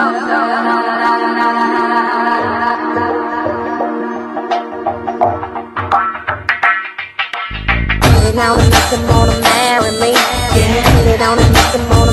Put it on and make them wanna marry me. Yeah. Put it on and make them wanna